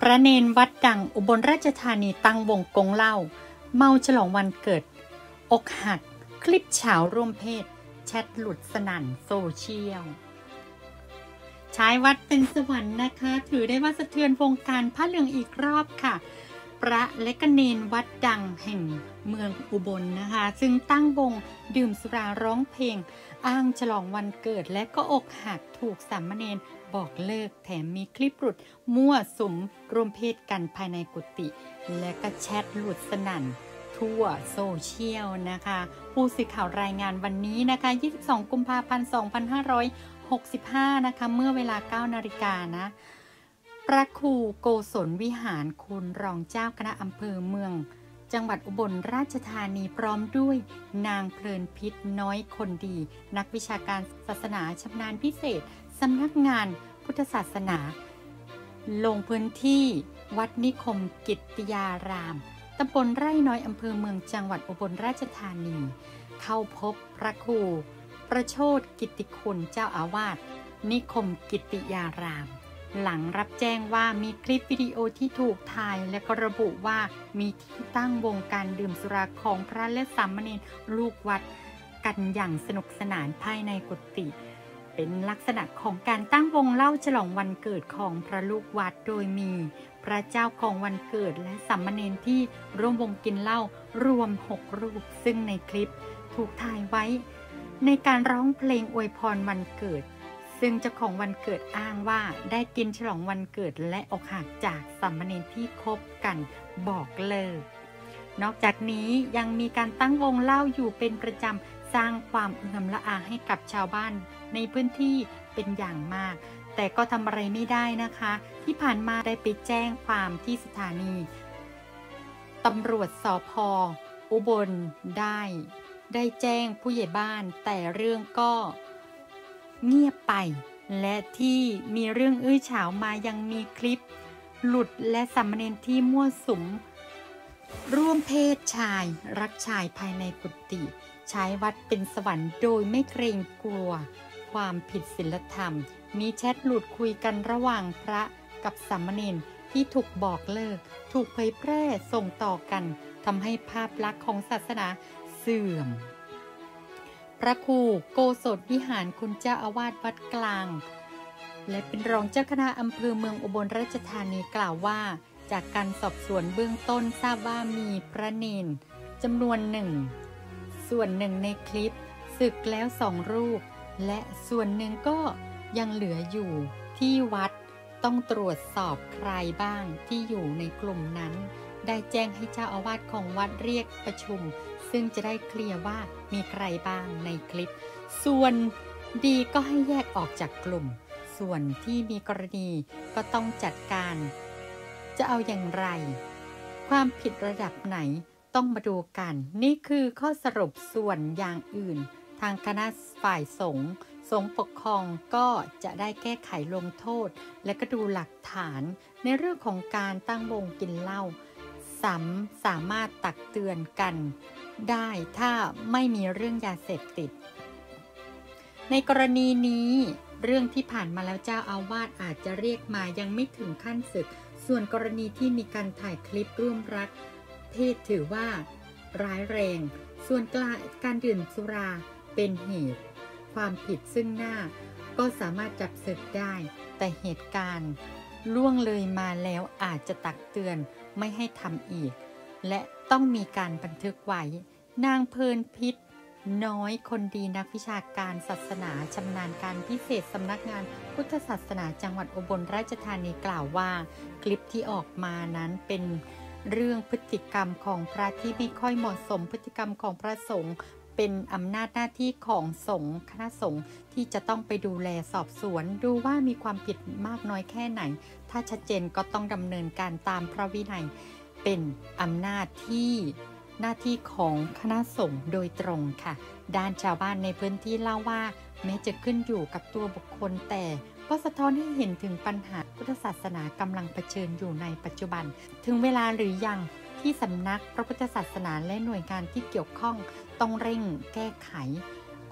พระเนนวัดดังอุบลราชธานีตั้งวงกงเล่า เมาฉลองวันเกิด อกหัก คลิปเฉาร่วมเพศ แชทหลุดสนั่นโซเชียลชายวัดเป็นสวรรค์นะคะ ถือได้ว่าสะเทือนวงการผ้าเหลืองอีกรอบค่ะ ระและกเนนวัดดังแห่งเมืองอุบลนะคะ ซึ่งตั้งวงดื่มสุราร้องเพลง อ้างฉลองวันเกิดและก็อกหักถูกสามเณรบอกเลิกแถมมีคลิปหลุด มั่วสุมรวมเพศกันภายในกุฏิและก็แชทหลุดสนั่นทั่วโซเชียลนะคะ ผู้สื่อข่าวรายงานวันนี้นะคะ 22 กุมภาพันธ์ 2565 นะคะ เมื่อเวลา 9 นาฬิกานะ ระครูโกศลวิหารคุณรองเจ้าคณะอำเภอเมือง จังหวัดอุบลราชธานีพร้อมด้วย นางเพลินพิษน้อยคนดี นักวิชาการศาสนาชำนาญพิเศษสำนักงานพุทธศาสนา ลงพื้นที่วัดนิคมกิตติยารามตำบลไร่น้อยอำเภอเมืองจังหวัดอุบลราชธานี เข้าพบพระครู ประโชดกิติคุณเจ้าอาวาสนิคมกิตติยาราม หลังรับแจ้งว่ามีคลิปวิดีโอที่ถูกถ่ายและก็ระบุว่ามีที่ตั้งวงการดื่มสุราของพระและสามเณรลูกวัดกันอย่างสนุกสนานภายในกุฏิเป็นลักษณะของการตั้งวงเล่าฉลองวันเกิดของพระลูกวัดโดยมีพระเจ้าของวันเกิดและสัมมเนนที่ร่วมวงกินเหล้ารวมหกรูป ซึ่งในคลิปถูกถ่ายไว้ ในการร้องเพลงอวยพรวันเกิด ซึ่งเจ้าของวันเกิดอ้างว่าได้กินฉลองวันเกิดและอกหักจากสัมมเนนที่คบกันบอกเลิก นอกจากนี้ยังมีการตั้งวงเล่าอยู่เป็นประจำสร้างความเอื่อมละอาให้กับชาวบ้านในพื้นที่เป็นอย่างมาก แต่ก็ทำอะไรไม่ได้นะคะ ที่ผ่านมาได้ไปแจ้งความที่สถานีตำรวจสอพออุบลได้ ได้แจ้งผู้ใหญ่บ้าน แต่เรื่องก็ เงียบไป และที่มีเรื่องอื้อฉาวมายังมีคลิป หลุดและสัมเนนที่มั่วสุม ร่วมเพศชายรักชายภายในกุฏิใช้วัดเป็นสวรรค์โดยไม่เกรงกลัว ความผิดศีลธรรม มีแชทหลุดคุยกันระหว่างพระกับสามเณรที่ถูกบอกเลิก ถูกเผยแพร่ส่งต่อกันทำให้ภาพลักษณ์ของศาสนาเสื่อม พระครูโกศลวิหารคุณเจ้าอาวาสวัดกลาง และเป็นรองเจ้าคณะอำเภอเมืองอุบลราชธานีกล่าวว่า จากการสอบสวนเบื้องต้นทราบว่ามีพระเนนจำนวนหนึ่ง ส่วนหนึ่งในคลิปศึกแล้วสองรูป และส่วนหนึ่งก็ยังเหลืออยู่ที่วัดต้องตรวจสอบใครบ้างที่อยู่ในกลุ่มนั้น ได้แจ้งให้เจ้าอาวาสของวัดเรียกประชุม ซึ่งจะได้เคลียร์ว่ามีใครบ้างในคลิป ส่วนดีก็ให้แยกออกจากกลุ่ม ส่วนที่มีกรณีก็ต้องจัดการ จะเอาอย่างไร ความผิดระดับไหนต้องมาดูกัน นี่คือข้อสรุปส่วนอย่างอื่น ทางคณะฝ่ายสงฆ์สงฆ์ปกครองก็จะได้แก้ไขลงโทษ และก็ดูหลักฐานในเรื่องของการตั้งวงกินเหล้า สามสามารถตักเตือนกัน ได้ถ้าไม่มีเรื่องยาเสพติด ในกรณีนี้ เรื่องที่ผ่านมาแล้วเจ้าอาวาสอาจจะเรียกมายังไม่ถึงขั้นศึก ส่วนกรณีที่มีการถ่ายคลิปร่วมรัก เพศถือว่า ร้ายแรง ส่วนการดื่มสุราเป็นเหตุ ความผิดซึ่งหน้า ก็สามารถจับศึกได้ แต่เหตุการณ์ ล่วงเลยมาแล้วอาจจะตักเตือนไม่ให้ทำอีก และต้องมีการบันทึกไว้ นางเพลินพิษ น้อยคนดีนักวิชาการศาสนาชำนาญการพิเศษสำนักงานพุทธศาสนาจังหวัดอุบลราชธานีกล่าวว่า คลิปที่ออกมานั้นเป็นเรื่องพฤติกรรมของพระที่ไม่ค่อยเหมาะสมพฤติกรรมของพระสงฆ์ เป็นอำนาจหน้าที่ของสงฆ์คณะสงฆ์ที่จะต้องไปดูแลสอบสวน ดูว่ามีความผิดมากน้อยแค่ไหน ถ้าชัดเจนก็ต้องดำเนินการตามพระวินัย เป็นอำนาจที่หน้าที่ของคณะสงฆ์โดยตรงค่ะ ด้านชาวบ้านในพื้นที่เล่าว่า แม้จะขึ้นอยู่กับตัวบุคคลแต่ก็สะท้อนให้เห็นถึงปัญหาพุทธศาสนากำลังเผชิญอยู่ในปัจจุบัน ถึงเวลาหรือยัง ที่สำนักพระพุทธศาสนาและหน่วยงานที่เกี่ยวข้องต้องเร่งแก้ไข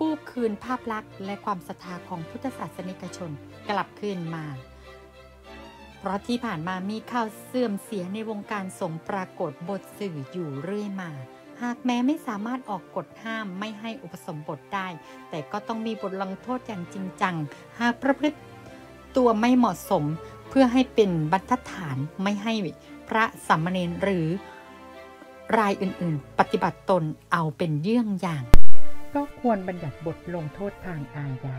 กู้คืนภาพลักษณ์และความศรัทธาของพุทธศาสนิกชนกลับคืนมา เพราะที่ผ่านมามีข่าวเสื่อมเสียในวงการสงฆ์ปรากฏบทสื่ออยู่เรื่อยมา หากแม้ไม่สามารถออกกฎห้ามไม่ให้อุปสมบทได้ แต่ก็ต้องมีบทลงโทษอย่างจริงจัง หากประพฤติตัวไม่เหมาะสมเพื่อให้เป็นบรรทัดฐานไม่ให้พระสามมเณรหรือ รายอื่นๆ ปฏิบัติตนเอาเป็นเยี่ยงอย่าง ก็ควรบัญญัติบทลงโทษทางอาญา